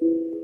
you.